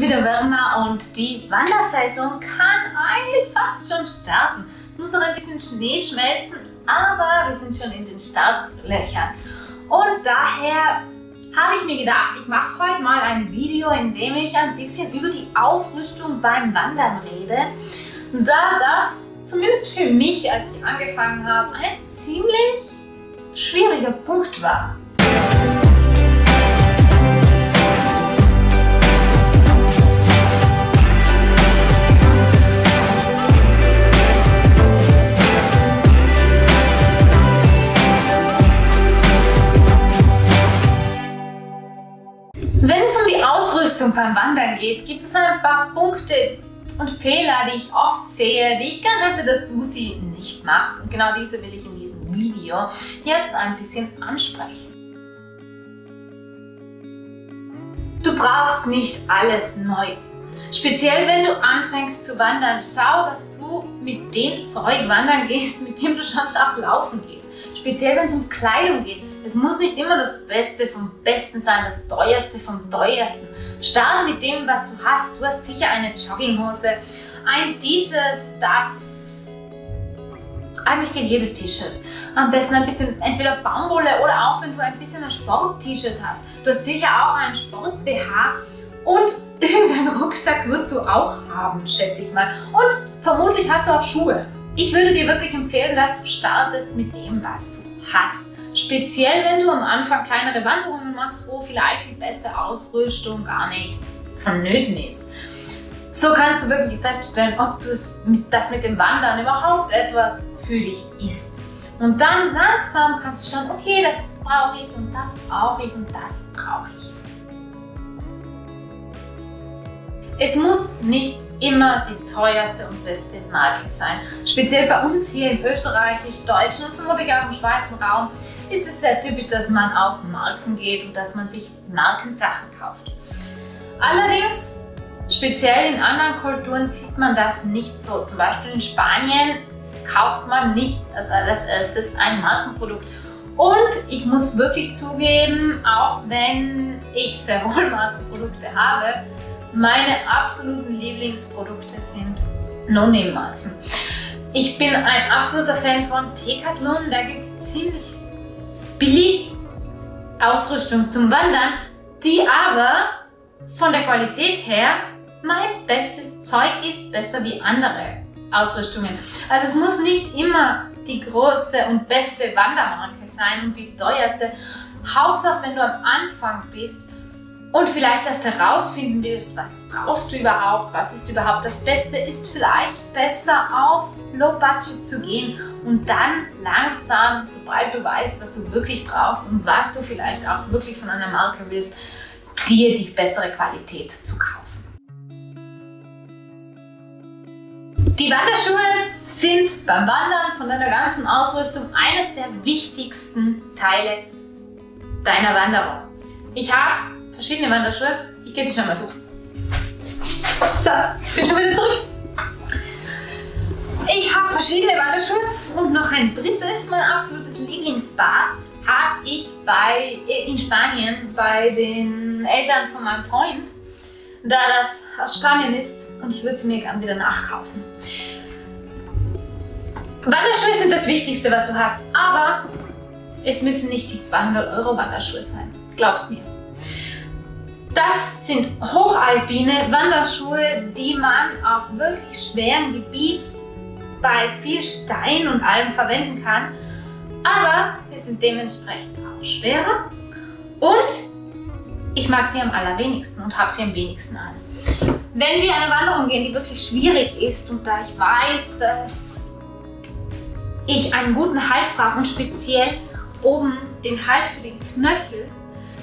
wieder wärmer und die Wandersaison kann eigentlich fast schon starten. Es muss noch ein bisschen Schnee schmelzen, aber wir sind schon in den Startlöchern. Und daher habe ich mir gedacht, ich mache heute mal ein Video, in dem ich ein bisschen über die Ausrüstung beim Wandern rede. Da das zumindest für mich, als ich angefangen habe, ein ziemlich schwieriger Punkt war. Ausrüstung beim Wandern geht, gibt es ein paar Punkte und Fehler, die ich oft sehe, die ich gerne hätte, dass du sie nicht machst. Und genau diese will ich in diesem Video jetzt ein bisschen ansprechen. Du brauchst nicht alles neu. Speziell wenn du anfängst zu wandern, schau, dass du mit dem Zeug wandern gehst, mit dem du schon auch laufen gehst. Speziell wenn es um Kleidung geht. Es muss nicht immer das Beste vom Besten sein, das Teuerste vom Teuersten. Starte mit dem, was du hast. Du hast sicher eine Jogginghose, ein T-Shirt, das... Eigentlich geht jedes T-Shirt. Am besten ein bisschen entweder Baumwolle oder auch wenn du ein bisschen ein Sport-T-Shirt hast. Du hast sicher auch ein Sport-BH und irgendeinen Rucksack wirst du auch haben, schätze ich mal. Und vermutlich hast du auch Schuhe. Ich würde dir wirklich empfehlen, dass du startest mit dem, was du hast. Speziell, wenn du am Anfang kleinere Wanderungen machst, wo vielleicht die beste Ausrüstung gar nicht vonnöten ist. So kannst du wirklich feststellen, ob das mit dem Wandern überhaupt etwas für dich ist. Und dann langsam kannst du schauen, okay, das brauche ich und das brauche ich und das brauche ich. Es muss nicht immer die teuerste und beste Marke sein. Speziell bei uns hier im österreichisch-deutschen und vermutlich auch im Schweizer Raum ist es sehr typisch, dass man auf Marken geht und dass man sich Markensachen kauft. Allerdings, speziell in anderen Kulturen sieht man das nicht so. Zum Beispiel in Spanien kauft man nicht als allererstes ein Markenprodukt. Und ich muss wirklich zugeben, auch wenn ich sehr wohl Markenprodukte habe, meine absoluten Lieblingsprodukte sind No-Name-Marken. Ich bin ein absoluter Fan von Decathlon. Da gibt es ziemlich billig Ausrüstung zum Wandern, die aber von der Qualität her mein bestes Zeug ist, besser wie andere Ausrüstungen. Also es muss nicht immer die größte und beste Wandermarke sein und die teuerste. Hauptsache, wenn du am Anfang bist und vielleicht erst herausfinden willst, was brauchst du überhaupt, was ist überhaupt das Beste, ist vielleicht besser auf Low Budget zu gehen und dann langsam, sobald du weißt, was du wirklich brauchst und was du vielleicht auch wirklich von einer Marke willst, dir die bessere Qualität zu kaufen. Die Wanderschuhe sind beim Wandern von deiner ganzen Ausrüstung eines der wichtigsten Teile deiner Wanderung. Ich habe verschiedene Wanderschuhe. Ich gehe sie schon mal suchen. So, bin schon wieder zurück. Ich habe verschiedene Wanderschuhe und noch ein drittes, mein absolutes Lieblingsbad, habe ich bei, äh, in Spanien bei den Eltern von meinem Freund, da das aus Spanien ist und ich würde sie mir gerne wieder nachkaufen. Wanderschuhe sind das Wichtigste, was du hast, aber es müssen nicht die 200 Euro Wanderschuhe sein. Glaub's mir. Das sind hochalpine Wanderschuhe, die man auf wirklich schwerem Gebiet bei viel Stein und allem verwenden kann. Aber sie sind dementsprechend auch schwerer und ich mag sie am allerwenigsten und habe sie am wenigsten an. Wenn wir eine Wanderung gehen, die wirklich schwierig ist und da ich weiß, dass ich einen guten Halt brauche und speziell oben den Halt für den Knöchel,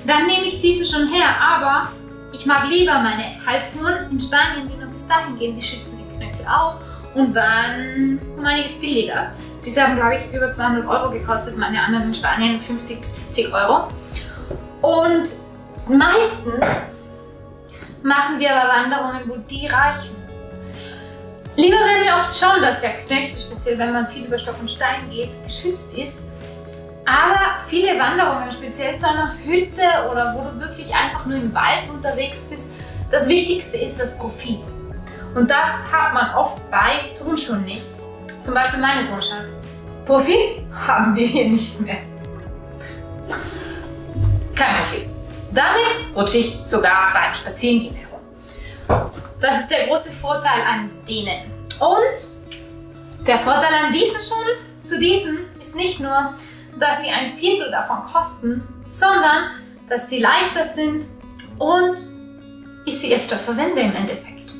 dann nehme ich diese schon her. Aber ich mag lieber meine Halbtouren in Spanien, die noch bis dahin gehen, die schützen den Knöchel auch und waren um einiges billiger. Diese haben, glaube ich, über 200 Euro gekostet, meine anderen in Spanien 50 bis 70 Euro. Und meistens machen wir aber Wanderungen, wo die reichen. Lieber wäre mir oft schon, dass der Knöchel, speziell wenn man viel über Stock und Stein geht, geschützt ist, aber viele Wanderungen, speziell zu einer Hütte oder wo du wirklich einfach nur im Wald unterwegs bist, Das Wichtigste ist das Profil. Und das hat man oft bei Turnschuhen nicht. Zum Beispiel meine Turnschuhe. Profil haben wir hier nicht mehr. Kein Profil. Damit rutsche ich sogar beim Spazierengehen herum. Das ist der große Vorteil an denen. Und der Vorteil an diesen Schuhen zu diesen ist nicht nur, dass sie ein Viertel davon kosten, sondern dass sie leichter sind und ich sie öfter verwende im Endeffekt.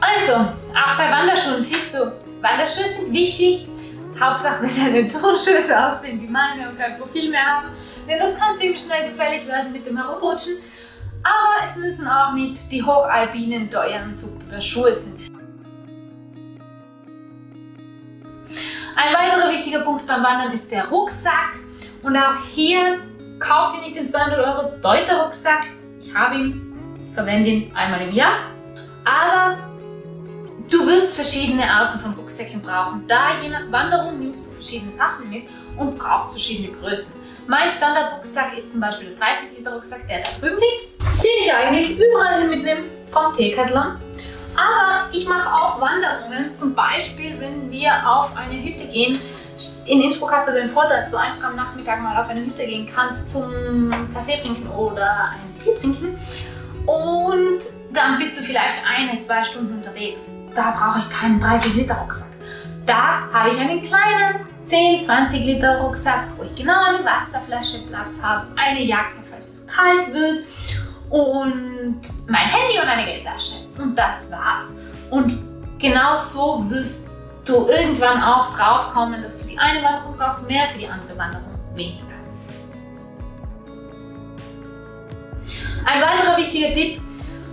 Also, auch bei Wanderschuhen siehst du, Wanderschuhe sind wichtig. Hauptsache, wenn deine Turnschuhe so aussehen wie meine und kein Profil mehr haben. Denn das kann ziemlich schnell gefährlich werden mit dem Herumrutschen. Aber es müssen auch nicht die hochalpinen, teuren Schuhe sein. Ein weiterer wichtiger Punkt beim Wandern ist der Rucksack. Und auch hier kauft ihr nicht den 200 Euro Deuter Rucksack. Ich habe ihn, ich verwende ihn einmal im Jahr. Aber du wirst verschiedene Arten von Rucksäcken brauchen. Da je nach Wanderung nimmst du verschiedene Sachen mit und brauchst verschiedene Größen. Mein Standardrucksack ist zum Beispiel der 30 Liter Rucksack, der da drüben liegt, den ich eigentlich überall mitnehme vom Teekathlon. Aber ich mache auch Wanderungen, zum Beispiel wenn wir auf eine Hütte gehen. In Innsbruck hast du den Vorteil, dass du einfach am Nachmittag mal auf eine Hütte gehen kannst zum Kaffee trinken oder ein Bier trinken. Und dann bist du vielleicht eine, zwei Stunden unterwegs. Da brauche ich keinen 30 Liter Rucksack. Da habe ich einen kleinen 10, 20 Liter Rucksack, wo ich genau eine Wasserflasche Platz habe, eine Jacke, falls es kalt wird und mein Handy und eine Geldtasche. Und das war's. Und genau so wirst du irgendwann auch drauf kommen, dass für die eine Wanderung brauchst du mehr, für die andere Wanderung weniger. Ein weiterer wichtiger Tipp,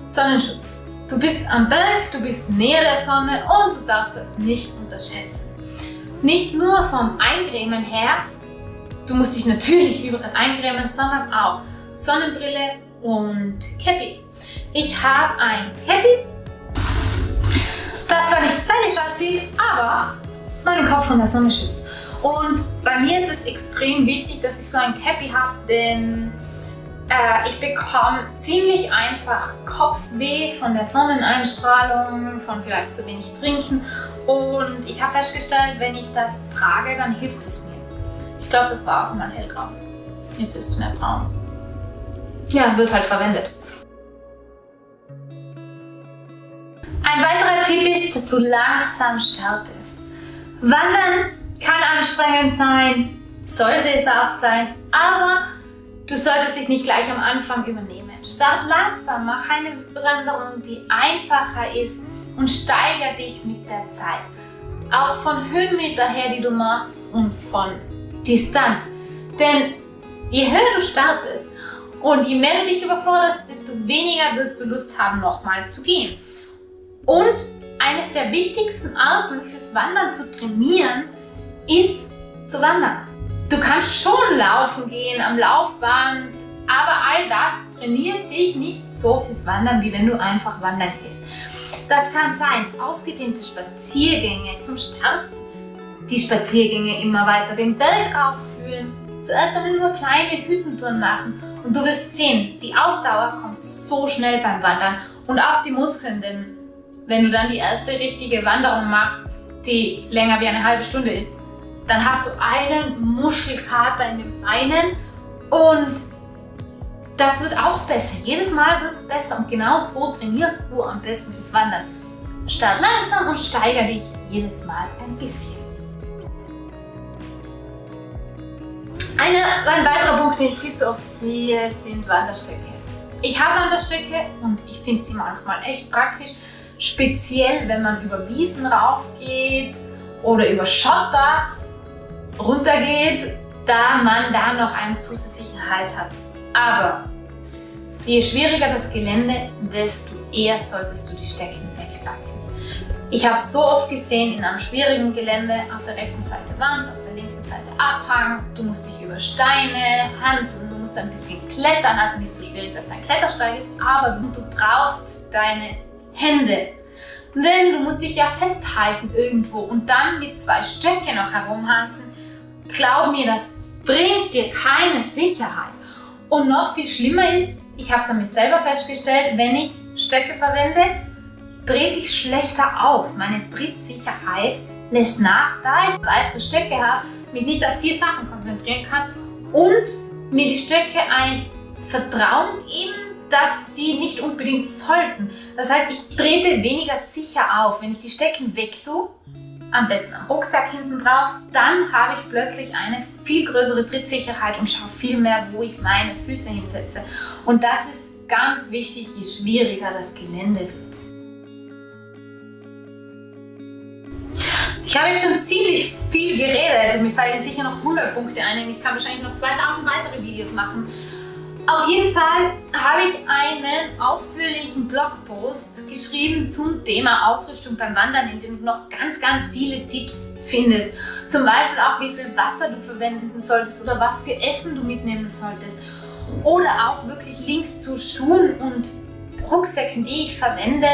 Sonnenschutz. Du bist am Berg, du bist näher der Sonne und du darfst das nicht unterschätzen. Nicht nur vom Eincremen her, du musst dich natürlich überall eincremen, sondern auch Sonnenbrille, und Cappy. Ich habe ein Cappy, das zwar nicht stylisch aussieht, aber meinen Kopf von der Sonne schützt. Und bei mir ist es extrem wichtig, dass ich so ein Cappy habe, denn äh, ich bekomme ziemlich einfach Kopfweh von der Sonneneinstrahlung, von vielleicht zu wenig Trinken. Und ich habe festgestellt, wenn ich das trage, dann hilft es mir. Ich glaube, das war auch mal hellgrau. Jetzt ist es mehr braun ja, wird halt verwendet. Ein weiterer Tipp ist, dass du langsam startest. Wandern kann anstrengend sein, sollte es auch sein, aber du solltest dich nicht gleich am Anfang übernehmen. Start langsam, mach eine Wanderung, die einfacher ist und steigere dich mit der Zeit. Auch von Höhenmeter her, die du machst und von Distanz. Denn je höher du startest, und je mehr du dich überforderst, desto weniger wirst du Lust haben, nochmal zu gehen. Und eines der wichtigsten Arten fürs Wandern zu trainieren, ist zu wandern. Du kannst schon laufen gehen am Laufband, aber all das trainiert dich nicht so fürs Wandern, wie wenn du einfach wandern gehst. Das kann sein, ausgedehnte Spaziergänge zum Starten, die Spaziergänge immer weiter den Berg aufführen, zuerst einmal nur kleine Hüttentouren machen und du wirst sehen, die Ausdauer kommt so schnell beim Wandern und auch die Muskeln, denn wenn du dann die erste richtige Wanderung machst, die länger wie eine halbe Stunde ist, dann hast du einen Muskelkater in den Beinen und das wird auch besser. Jedes Mal wird es besser und genau so trainierst du am besten fürs Wandern. Start langsam und steigere dich jedes Mal ein bisschen. Eine, ein weiterer Punkt, den ich viel zu oft sehe, sind Wanderstöcke. Ich habe Wanderstöcke und ich finde sie manchmal echt praktisch, speziell wenn man über Wiesen raufgeht oder über Schotter runtergeht, da man da noch einen zusätzlichen Halt hat. Aber je schwieriger das Gelände, desto eher solltest du die Stecken wegpacken. Ich habe so oft gesehen in einem schwierigen Gelände, auf der rechten Seite Wand, auf der linken Abhang, du musst dich über Steine handeln, du musst ein bisschen klettern, also nicht so schwierig, dass es ein Klettersteig ist, aber du brauchst deine Hände. Denn du musst dich ja festhalten irgendwo und dann mit zwei Stöcken noch herumhandeln. Glaub mir, das bringt dir keine Sicherheit. Und noch viel schlimmer ist, ich habe es an mir selber festgestellt, wenn ich Stöcke verwende, trete ich schlechter auf. Meine Trittsicherheit lässt nach, da ich weitere Stöcke habe, mich nicht auf vier Sachen konzentrieren kann und mir die Stöcke ein Vertrauen geben, dass sie nicht unbedingt sollten. Das heißt, ich trete weniger sicher auf. Wenn ich die Stecken weg tue, am besten am Rucksack hinten drauf, dann habe ich plötzlich eine viel größere Trittsicherheit und schaue viel mehr, wo ich meine Füße hinsetze. Und das ist ganz wichtig, je schwieriger das Gelände wird. Ich habe jetzt schon ziemlich viel geredet. Mir fallen sicher noch 100 Punkte ein. Ich kann wahrscheinlich noch 2000 weitere Videos machen. Auf jeden Fall habe ich einen ausführlichen Blogpost geschrieben zum Thema Ausrüstung beim Wandern, in dem du noch ganz, ganz viele Tipps findest. Zum Beispiel auch, wie viel Wasser du verwenden solltest oder was für Essen du mitnehmen solltest. Oder auch wirklich Links zu Schuhen und Rucksäcken, die ich verwende.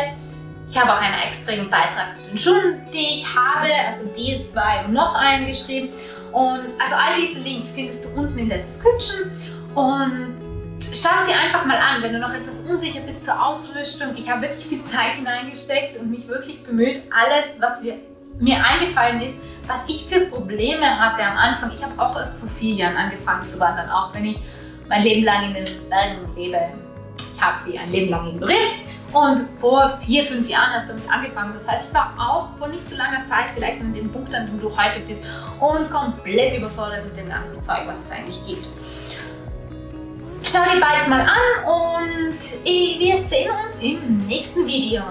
Ich habe auch einen extremen Beitrag zu den Schuhen, die ich habe, also die zwei und noch einen geschrieben. Und also all diese Links findest du unten in der Description. Und schau dir einfach mal an, wenn du noch etwas unsicher bist zur Ausrüstung. Ich habe wirklich viel Zeit hineingesteckt und mich wirklich bemüht, alles, was wir, mir eingefallen ist, was ich für Probleme hatte am Anfang. Ich habe auch erst vor vier Jahren angefangen zu wandern, auch wenn ich mein Leben lang in den Bergen lebe. Ich habe sie ein Leben lang ignoriert und vor vier, fünf Jahren hast du damit angefangen. Das heißt, ich war auch vor nicht zu langer Zeit vielleicht an dem Punkt, an dem du heute bist und komplett überfordert mit dem ganzen Zeug, was es eigentlich gibt. Schau dir beides mal an und wir sehen uns im nächsten Video.